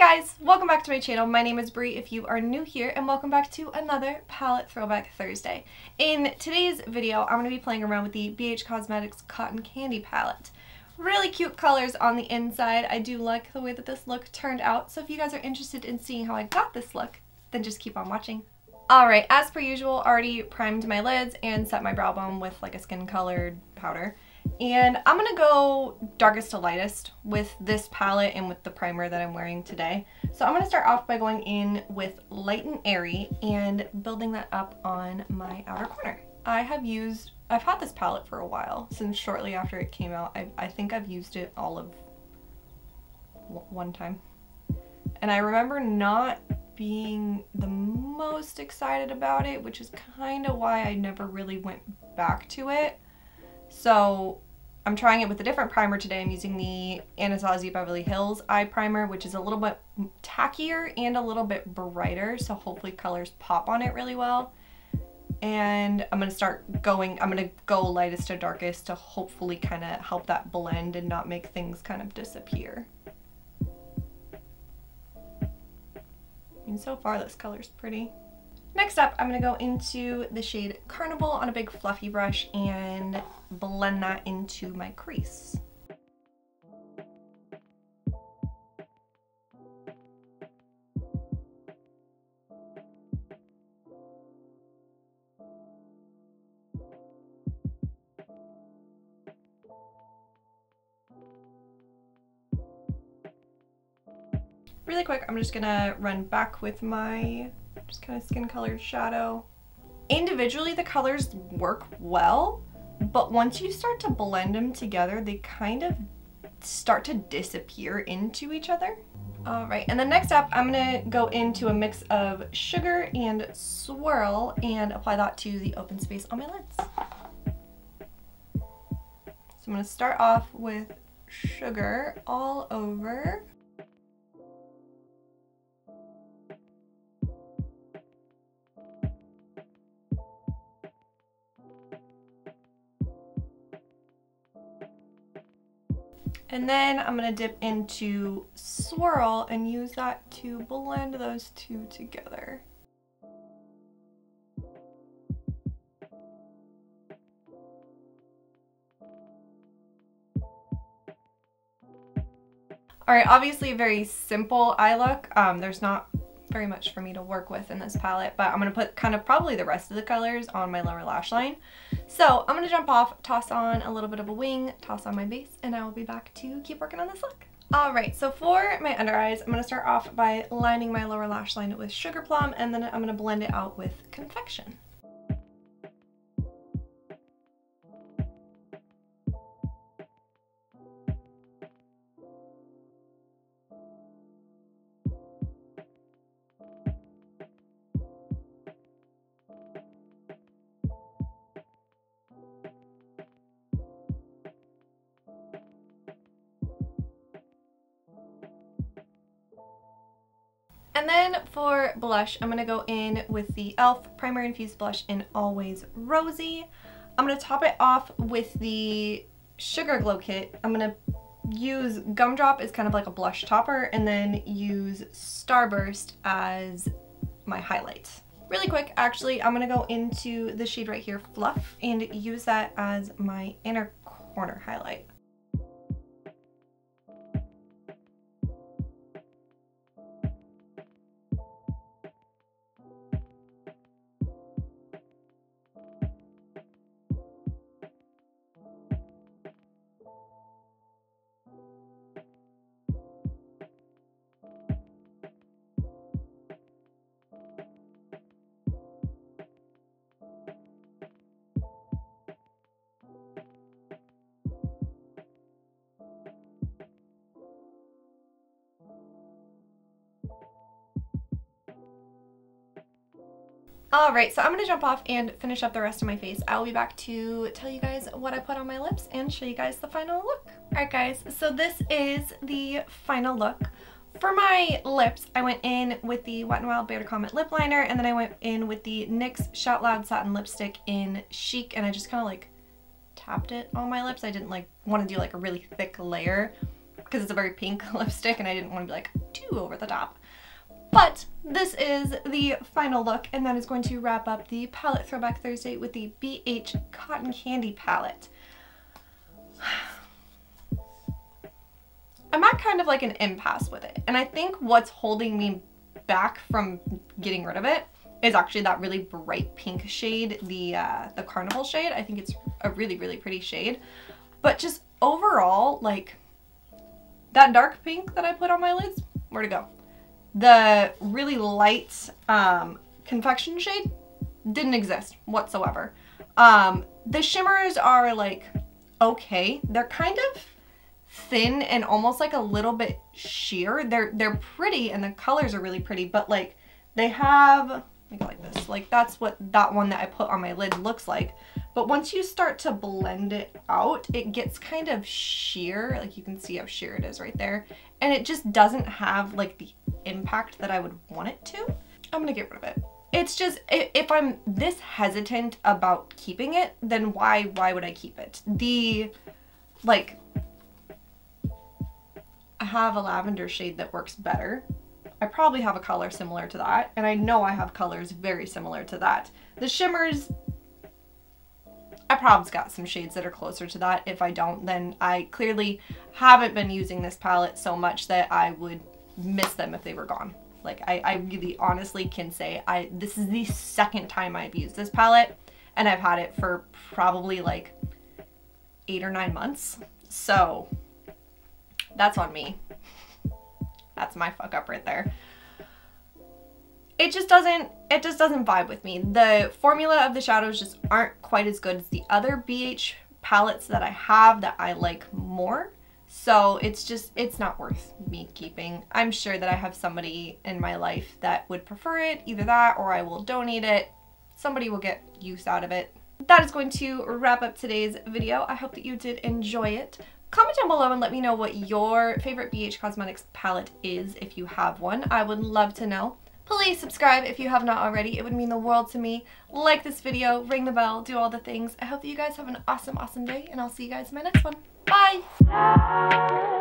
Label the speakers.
Speaker 1: guys, welcome back to my channel. My name is Bree if you are new here and welcome back to another Palette Throwback Thursday. In today's video, I'm going to be playing around with the BH Cosmetics Cotton Candy palette. Really cute colors on the inside. I do like the way that this look turned out, so if you guys are interested in seeing how I got this look, then just keep on watching. Alright, as per usual, already primed my lids and set my brow bone with like a skin colored powder. And I'm to go darkest to lightest with this palette and with the primer that I'm wearing today. So I'm to start off by going in with light and airy and building that up on my outer corner. I have used, I've had this palette for a while, since shortly after it came out. I, I think I've used it all of one time. And I remember not being the most excited about it, which is kind of why I never really went back to it. So I'm trying it with a different primer today. I'm using the Anastasia Beverly Hills Eye Primer, which is a little bit tackier and a little bit brighter, so hopefully colors pop on it really well. And I'm going to start going, I'm going to go lightest to darkest to hopefully kind of help that blend and not make things kind of disappear. And so far this color's pretty. Next up, I'm going to go into the shade Carnival on a big fluffy brush and blend that into my crease. Really quick, I'm just gonna run back with my just kind of skin colored shadow. Individually, the colors work well, but once you start to blend them together, they kind of start to disappear into each other. All right, and then next up, I'm gonna go into a mix of sugar and swirl and apply that to the open space on my lids. So I'm gonna start off with sugar all over. And then I'm to dip into Swirl and use that to blend those two together. Alright, obviously a very simple eye look. Um, there's not very much for me to work with in this palette, but I'm to put kind of probably the rest of the colors on my lower lash line. So I'm to jump off, toss on a little bit of a wing, toss on my base, and I will be back to keep working on this look. Alright, so for my under eyes, I'm to start off by lining my lower lash line with Sugar Plum, and then I'm to blend it out with Confection. And then for blush, I'm going to go in with the e.l.f. Primer Infused Blush in Always Rosy. I'm going to top it off with the Sugar Glow Kit. I'm going to use Gumdrop as kind of like a blush topper and then use Starburst as my highlight. Really quick, actually, I'm going to go into the shade right here, Fluff, and use that as my inner corner highlight. Alright, so I'm to jump off and finish up the rest of my face. I will be back to tell you guys what I put on my lips and show you guys the final look. Alright guys, so this is the final look. For my lips, I went in with the Wet n Wild Bear Comet lip liner and then I went in with the NYX Shout Loud Satin Lipstick in Chic and I just kind of like tapped it on my lips. I didn't like want to do like a really thick layer. because it's a very pink lipstick and I didn't want to be like too over the top. But this is the final look and that is going to wrap up the Palette Throwback Thursday with the BH Cotton Candy palette. I'm at kind of like an impasse with it and I think what's holding me back from getting rid of it is actually that really bright pink shade, the uh, the Carnival shade. I think it's a really, really pretty shade. But just overall, like, that dark pink that I put on my lids, where to go? The really light um, confection shade didn't exist whatsoever. Um, the shimmers are like okay. They're kind of thin and almost like a little bit sheer. They're they're pretty and the colors are really pretty, but like they have like like this. Like that's what that one that I put on my lid looks like. But once you start to blend it out, it gets kind of sheer. Like you can see how sheer it is right there. And it just doesn't have like the impact that I would want it to. I'm gonna get rid of it. It's just, if I'm this hesitant about keeping it, then why, why would I keep it? The, like, I have a lavender shade that works better. I probably have a color similar to that, and I know I have colors very similar to that. The shimmers, I probably got some shades that are closer to that. If I don't, then I clearly haven't been using this palette so much that I would miss them if they were gone. Like, I, I really honestly can say I this is the second time I've used this palette, and I've had it for probably like eight or nine months. So that's on me. That's my fuck up right there. It just doesn't, it just doesn't vibe with me. The formula of the shadows just aren't quite as good as the other BH palettes that I have that I like more. So it's just, it's not worth me keeping. I'm sure that I have somebody in my life that would prefer it, either that or I will donate it. Somebody will get use out of it. That is going to wrap up today's video. I hope that you did enjoy it. Comment down below and let me know what your favorite BH Cosmetics palette is if you have one. I would love to know. Please subscribe if you have not already. It would mean the world to me. Like this video, ring the bell, do all the things. I hope that you guys have an awesome, awesome day, and I'll see you guys in my next one. Bye!